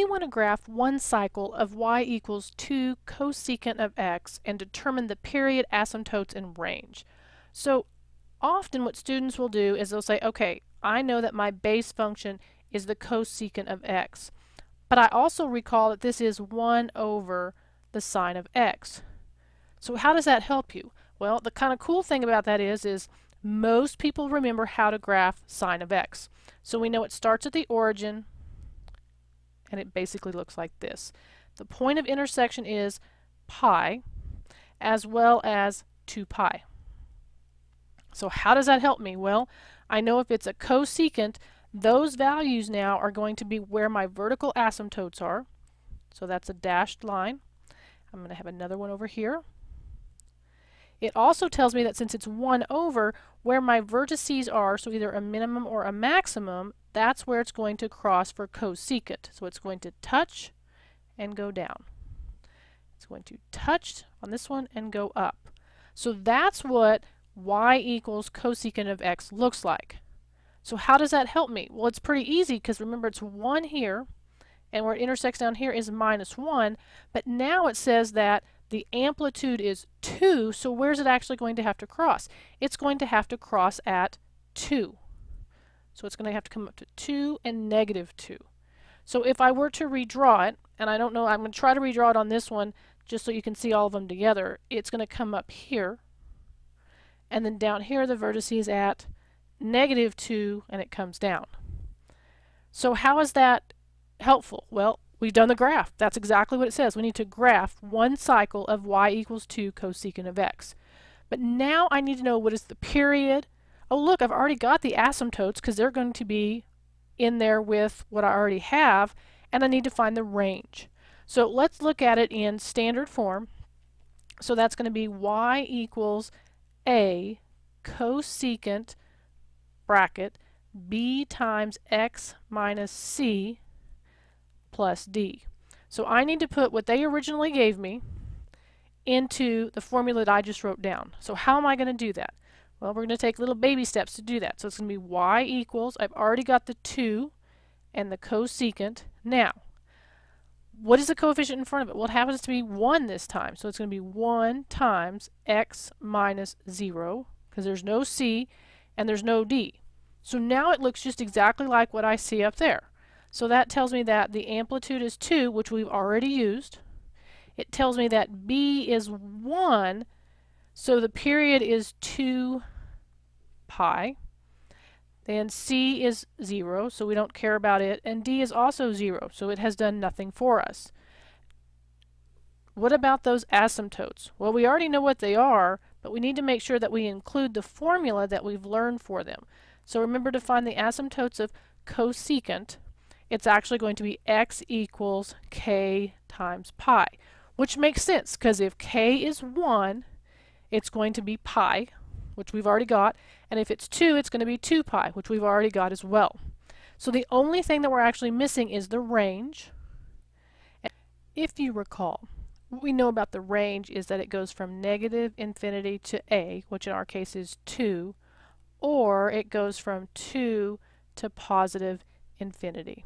we want to graph one cycle of y equals 2 cosecant of x and determine the period, asymptotes, and range. So often what students will do is they'll say, okay, I know that my base function is the cosecant of x, but I also recall that this is 1 over the sine of x. So how does that help you? Well, the kind of cool thing about that is, is most people remember how to graph sine of x. So we know it starts at the origin, and it basically looks like this. The point of intersection is pi, as well as 2 pi. So how does that help me? Well, I know if it's a cosecant, those values now are going to be where my vertical asymptotes are. So that's a dashed line. I'm going to have another one over here. It also tells me that since it's 1 over, where my vertices are, so either a minimum or a maximum, that's where it's going to cross for cosecant. So it's going to touch and go down. It's going to touch on this one and go up. So that's what y equals cosecant of x looks like. So how does that help me? Well, it's pretty easy because remember it's 1 here, and where it intersects down here is minus 1, but now it says that the amplitude is 2, so where's it actually going to have to cross? It's going to have to cross at 2. So it's going to have to come up to 2 and negative 2. So if I were to redraw it, and I don't know, I'm going to try to redraw it on this one just so you can see all of them together, it's going to come up here, and then down here the vertices at negative 2, and it comes down. So how is that helpful? Well, We've done the graph. That's exactly what it says. We need to graph one cycle of y equals 2 cosecant of x. But now I need to know what is the period. Oh look, I've already got the asymptotes because they're going to be in there with what I already have, and I need to find the range. So let's look at it in standard form. So that's going to be y equals a cosecant bracket b times x minus c plus D. So I need to put what they originally gave me into the formula that I just wrote down. So how am I going to do that? Well, we're going to take little baby steps to do that. So it's going to be y equals, I've already got the 2 and the cosecant. Now, what is the coefficient in front of it? Well, it happens to be 1 this time. So it's going to be 1 times x minus 0, because there's no c and there's no d. So now it looks just exactly like what I see up there. So that tells me that the amplitude is 2, which we've already used. It tells me that B is 1, so the period is 2 pi. Then C is 0, so we don't care about it. And D is also 0, so it has done nothing for us. What about those asymptotes? Well, we already know what they are, but we need to make sure that we include the formula that we've learned for them. So remember to find the asymptotes of cosecant, it's actually going to be x equals k times pi, which makes sense because if k is 1, it's going to be pi, which we've already got, and if it's 2, it's going to be 2 pi, which we've already got as well. So the only thing that we're actually missing is the range. If you recall, what we know about the range is that it goes from negative infinity to a, which in our case is 2, or it goes from 2 to positive infinity.